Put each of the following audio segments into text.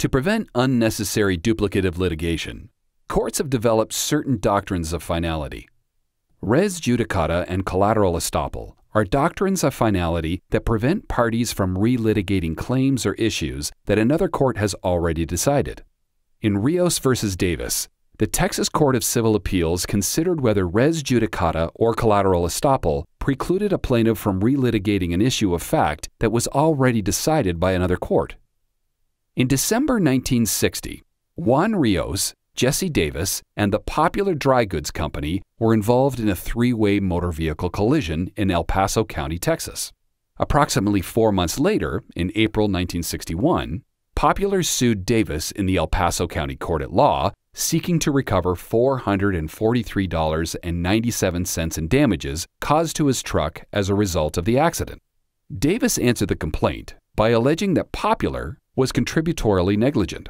To prevent unnecessary duplicative litigation, courts have developed certain doctrines of finality. Res judicata and collateral estoppel are doctrines of finality that prevent parties from relitigating claims or issues that another court has already decided. In Rios v. Davis, the Texas Court of Civil Appeals considered whether res judicata or collateral estoppel precluded a plaintiff from relitigating an issue of fact that was already decided by another court. In December 1960, Juan Rios, Jessie Davis, and the Popular Dry Goods Company were involved in a three way motor vehicle collision in El Paso County, Texas. Approximately four months later, in April 1961, Popular sued Davis in the El Paso County Court at Law, seeking to recover $443.97 in damages caused to his truck as a result of the accident. Davis answered the complaint by alleging that Popular was contributorily negligent.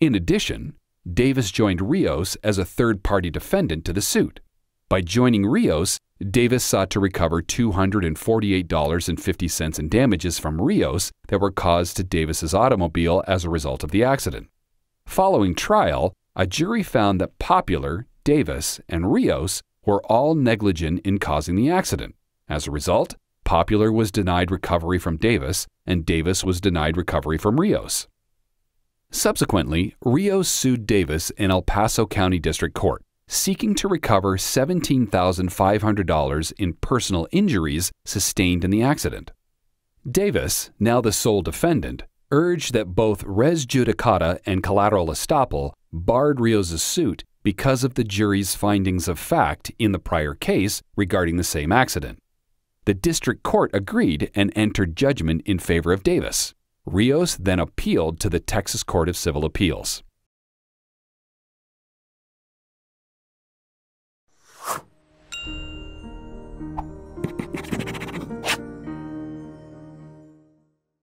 In addition, Davis joined Rios as a third party defendant to the suit. By joining Rios, Davis sought to recover $248.50 in damages from Rios that were caused to Davis's automobile as a result of the accident. Following trial, a jury found that Popular, Davis, and Rios were all negligent in causing the accident. As a result, Popular was denied recovery from Davis, and Davis was denied recovery from Rios. Subsequently, Rios sued Davis in El Paso County District Court, seeking to recover $17,500 in personal injuries sustained in the accident. Davis, now the sole defendant, urged that both res judicata and collateral estoppel barred Rios' suit because of the jury's findings of fact in the prior case regarding the same accident. The district court agreed and entered judgment in favor of Davis. Rios then appealed to the Texas Court of Civil Appeals.